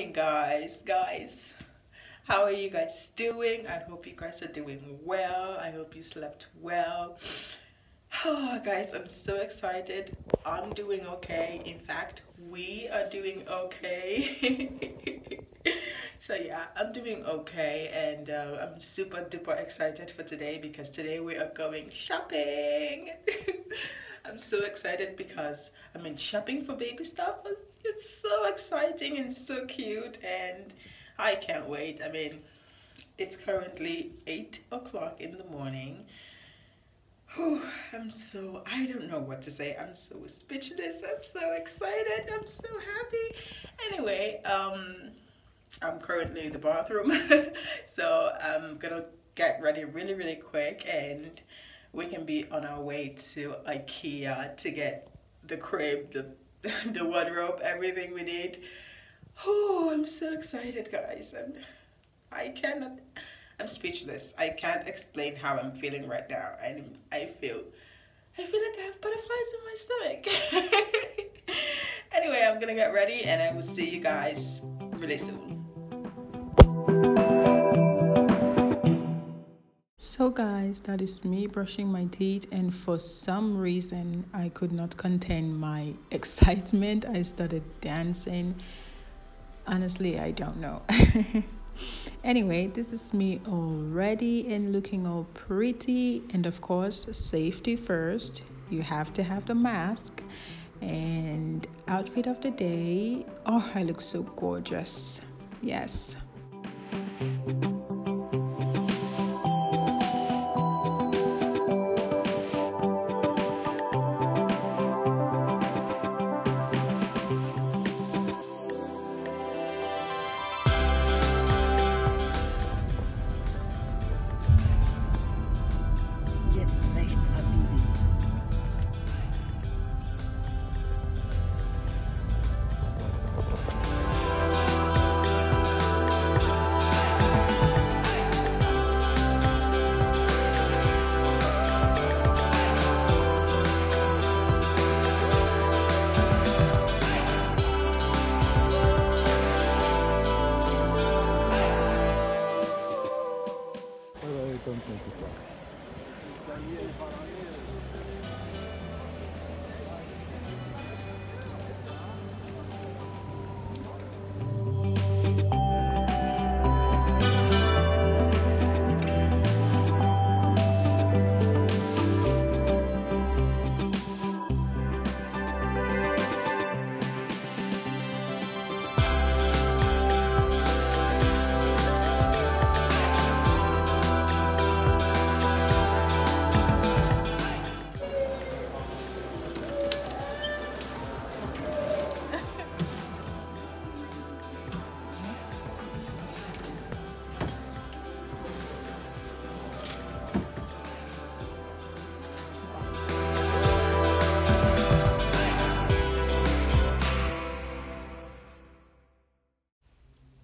morning guys guys. How are you guys doing? I hope you guys are doing well. I hope you slept well. Oh guys i'm so excited. I'm doing okay. In fact we are doing okay. So yeah i'm doing okay and uh, i'm super duper excited for today because today we are going shopping. I'm so excited because i mean shopping for baby stuff it's so exciting and so cute and I can't wait. I mean, it's currently 8 o'clock in the morning. Whew, I'm so, I don't know what to say. I'm so speechless. I'm so excited. I'm so happy. Anyway, um, I'm currently in the bathroom. so I'm gonna get ready really, really quick and we can be on our way to Ikea to get the crib, the the wardrobe, everything we need. Oh, I'm so excited, guys. I'm, I cannot, I'm speechless. I can't explain how I'm feeling right now. And I feel, I feel like I have butterflies in my stomach. anyway, I'm gonna get ready and I will see you guys really soon. So guys, that is me brushing my teeth and for some reason I could not contain my excitement. I started dancing. Honestly, I don't know. anyway, this is me all ready and looking all pretty and of course, safety first. You have to have the mask and outfit of the day. Oh, I look so gorgeous. Yes.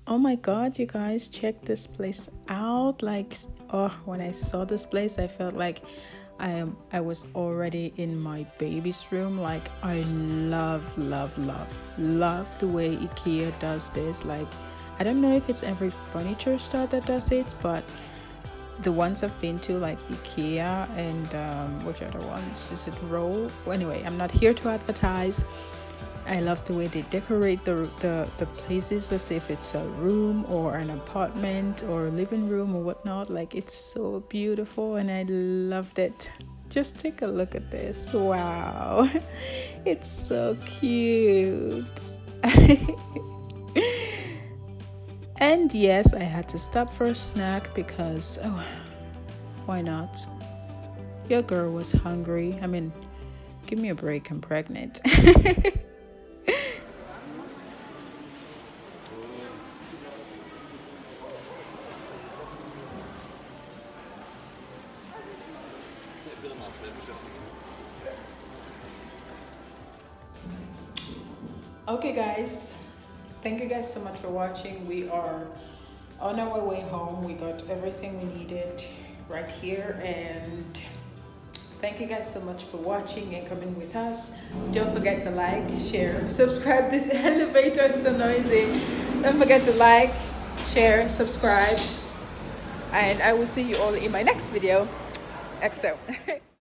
Oh my god you guys check this place out. Like oh when i saw this place i felt like i am i was already in my baby's room. Like i love love love love the way ikea does this. Like i don't know if it's every furniture store that does it but the ones i've been to like ikea and um, which other ones? Is it roll? Anyway i'm not here to advertise I love the way they decorate the, the, the places as if it's a room or an apartment or a living room or whatnot. Like it's so beautiful and I loved it. Just take a look at this. Wow. It's so cute. and yes, I had to stop for a snack because, oh, why not? Your girl was hungry. I mean, give me a break, I'm pregnant. okay guys. Thank you guys so much for watching. We are on our way home. We got everything we needed right here. And thank you guys so much for watching and coming with us. Don't forget to like share subscribe. This elevator is so noisy. Don't forget to like share subscribe. And i will see you all in my next video. Exo